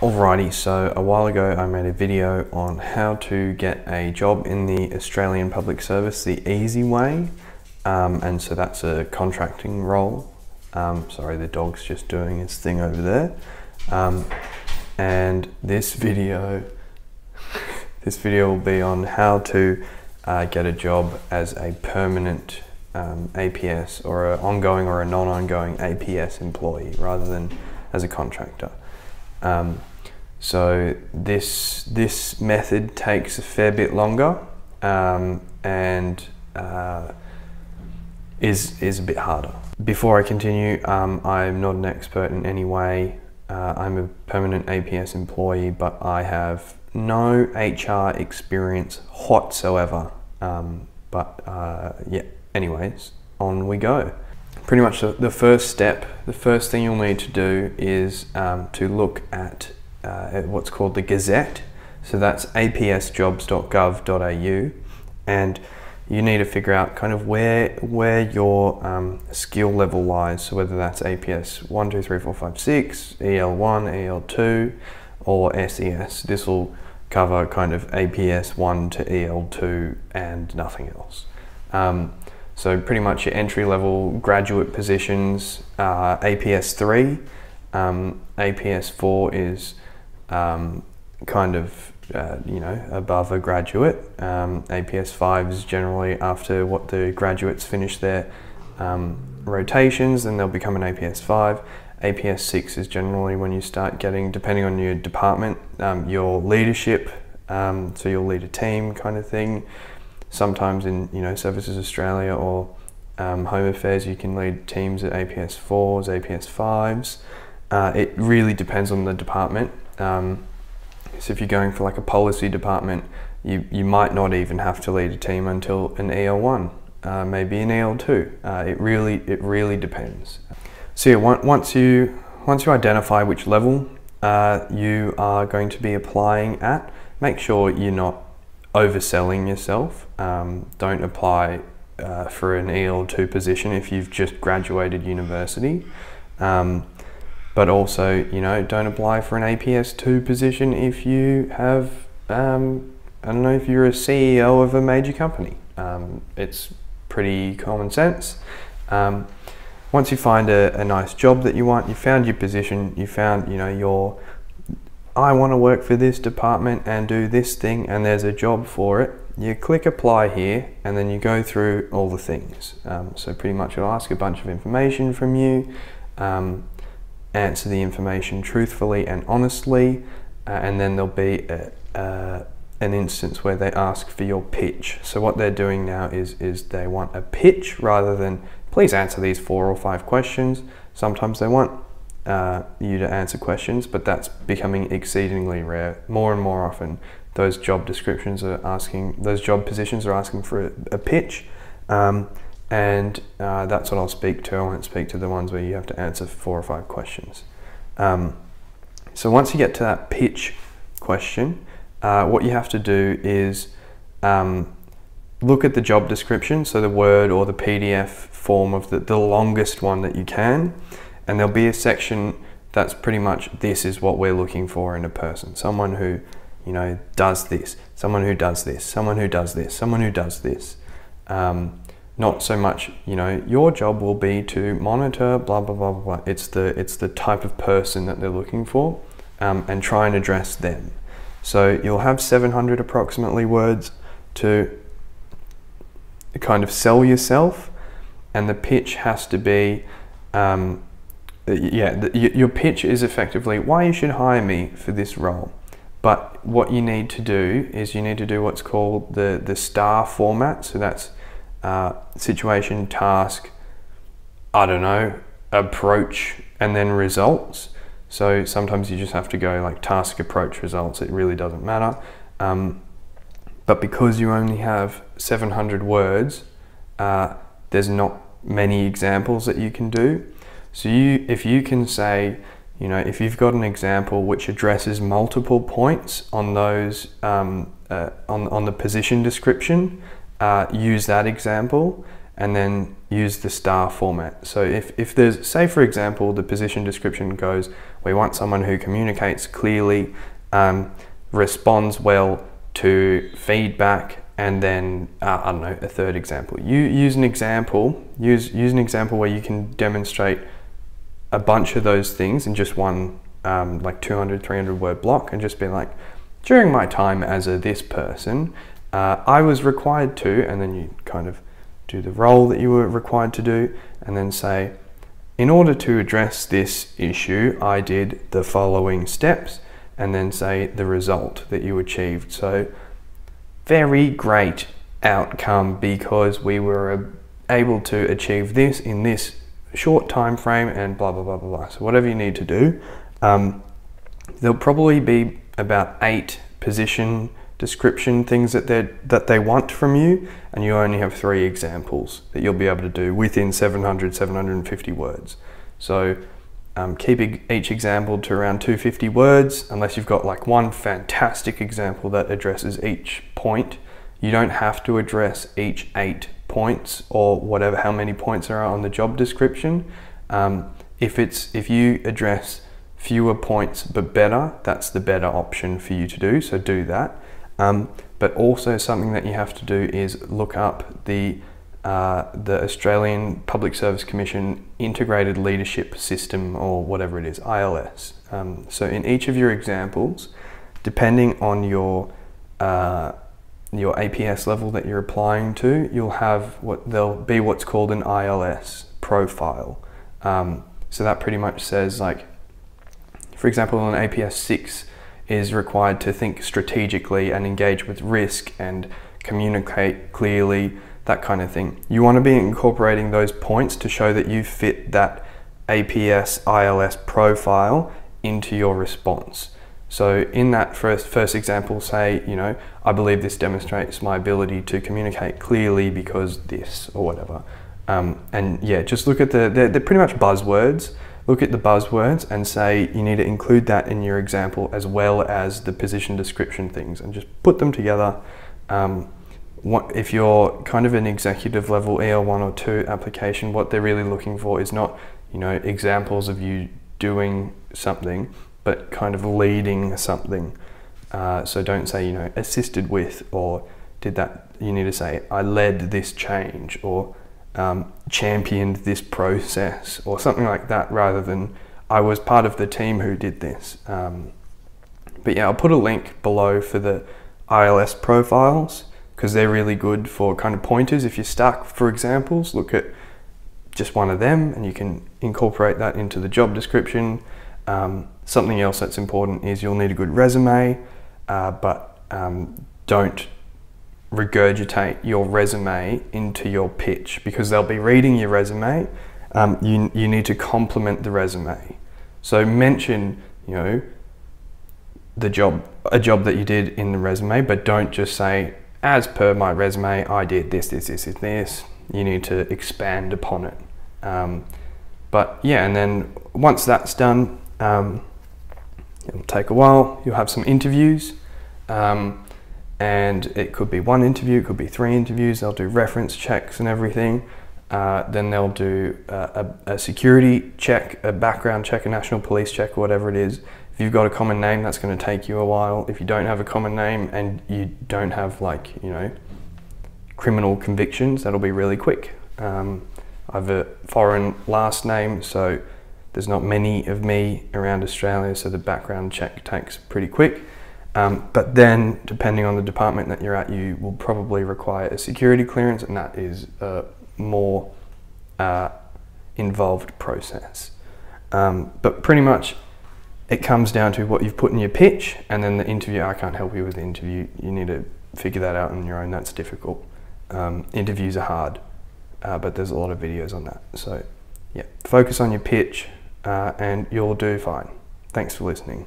Alrighty, so a while ago I made a video on how to get a job in the Australian Public Service the easy way. Um, and so that's a contracting role. Um, sorry, the dog's just doing his thing over there. Um, and this video, this video will be on how to uh, get a job as a permanent um, APS or an ongoing or a non-ongoing APS employee rather than as a contractor. Um, so this this method takes a fair bit longer um, and uh, is is a bit harder. Before I continue, um, I'm not an expert in any way. Uh, I'm a permanent APS employee, but I have no HR experience whatsoever. Um, but uh, yeah, anyways, on we go pretty much the, the, first step, the first thing you'll need to do is um, to look at, uh, at what's called the Gazette. So that's apsjobs.gov.au and you need to figure out kind of where where your um, skill level lies. So whether that's APS 1, 2, 3, 4, 5, 6, EL1, EL2 or SES. This will cover kind of APS 1 to EL2 and nothing else. Um, so pretty much your entry level graduate positions are APS 3. Um, APS 4 is um, kind of, uh, you know, above a graduate. Um, APS 5 is generally after what the graduates finish their um, rotations, then they'll become an APS 5. APS 6 is generally when you start getting, depending on your department, um, your leadership, um, so you'll lead a team kind of thing sometimes in you know Services Australia or um, Home Affairs, you can lead teams at APS 4s, APS 5s. Uh, it really depends on the department. Um, so if you're going for like a policy department, you, you might not even have to lead a team until an EL1, uh, maybe an EL2. Uh, it really it really depends. So yeah, once you once you identify which level uh, you are going to be applying at, make sure you're not overselling yourself. Um, don't apply uh, for an EL2 position if you've just graduated university. Um, but also, you know, don't apply for an APS2 position if you have, um, I don't know, if you're a CEO of a major company. Um, it's pretty common sense. Um, once you find a, a nice job that you want, you found your position, you found, you know, your I want to work for this department and do this thing and there's a job for it, you click apply here and then you go through all the things. Um, so pretty much it'll ask a bunch of information from you, um, answer the information truthfully and honestly, uh, and then there'll be a, an instance where they ask for your pitch. So what they're doing now is, is they want a pitch rather than please answer these four or five questions. Sometimes they want uh, you to answer questions, but that's becoming exceedingly rare. More and more often, those job descriptions are asking, those job positions are asking for a, a pitch, um, and uh, that's what I'll speak to. I won't speak to the ones where you have to answer four or five questions. Um, so once you get to that pitch question, uh, what you have to do is um, look at the job description, so the Word or the PDF form of the, the longest one that you can and there'll be a section that's pretty much this is what we're looking for in a person. Someone who you know does this. Someone who does this. Someone who does this. Someone who does this. Um, not so much you know your job will be to monitor blah blah blah blah it's the it's the type of person that they're looking for um, and try and address them. So you'll have 700 approximately words to kind of sell yourself and the pitch has to be um, yeah, the, your pitch is effectively why you should hire me for this role. But what you need to do is you need to do what's called the, the STAR format. So that's uh, situation, task, I don't know, approach, and then results. So sometimes you just have to go like task, approach, results. It really doesn't matter. Um, but because you only have 700 words, uh, there's not many examples that you can do. So you, if you can say, you know, if you've got an example which addresses multiple points on those um, uh, on on the position description, uh, use that example and then use the star format. So if, if there's, say for example, the position description goes, We want someone who communicates clearly, um, responds well to feedback, and then uh, I don't know a third example. You use an example. Use use an example where you can demonstrate a bunch of those things in just one um, like 200 300 word block and just be like during my time as a this person uh, i was required to and then you kind of do the role that you were required to do and then say in order to address this issue i did the following steps and then say the result that you achieved. So very great outcome because we were able to achieve this in this short time frame and blah blah blah blah blah. So whatever you need to do um, there'll probably be about eight position description things that they that they want from you and you only have three examples that you'll be able to do within 700 750 words. So um, keep each example to around 250 words unless you've got like one fantastic example that addresses each point. You don't have to address each eight points or whatever how many points there are on the job description um, if it's if you address fewer points but better, that's the better option for you to do. So do that. Um, but also something that you have to do is look up the uh, the Australian Public Service Commission Integrated Leadership System or whatever it is, ILS. Um, so in each of your examples, depending on your uh, your APS level that you're applying to, you'll have what there'll be what's called an ILS profile. Um, so that pretty much says like for example, an APS 6 is required to think strategically and engage with risk and communicate clearly, that kind of thing. You want to be incorporating those points to show that you fit that APS ILS profile into your response. So in that first first example, say, you know, I believe this demonstrates my ability to communicate clearly because this or whatever. Um, and yeah, just look at the, they're, they're pretty much buzzwords look at the buzzwords and say you need to include that in your example as well as the position description things and just put them together. Um, what, if you're kind of an executive level EL1 or 2 application, what they're really looking for is not, you know, examples of you doing something, but kind of leading something. Uh, so don't say, you know, assisted with or did that. You need to say, I led this change or um, championed this process or something like that rather than I was part of the team who did this. Um, but yeah, I'll put a link below for the ILS profiles because they're really good for kind of pointers. If you're stuck for examples, look at just one of them and you can incorporate that into the job description. Um, something else that's important is you'll need a good resume, uh, but um, don't regurgitate your resume into your pitch because they'll be reading your resume. Um, you, you need to complement the resume. So mention, you know, the job, a job that you did in the resume, but don't just say, as per my resume, I did this, this, this, this, this. You need to expand upon it. Um, but yeah, and then once that's done, um, it'll take a while. You'll have some interviews. Um, and it could be one interview, it could be three interviews. They'll do reference checks and everything. Uh, then they'll do a, a, a, security check, a background check, a national police check, whatever it is. If you've got a common name, that's going to take you a while. If you don't have a common name and you don't have like you know criminal convictions, that'll be really quick. Um, I have a foreign last name, so there's not many of me around Australia, so the background check takes pretty quick. Um, but then, depending on the department that you're at, you will probably require a security clearance, and that is a more uh, involved process. Um, but pretty much, it comes down to what you've put in your pitch, and then the interview. I can't help you with the interview. You need to figure that out on your own. That's difficult. Um, interviews are hard, uh, but there's a lot of videos on that. So, yeah, focus on your pitch, uh, and you'll do fine. Thanks for listening.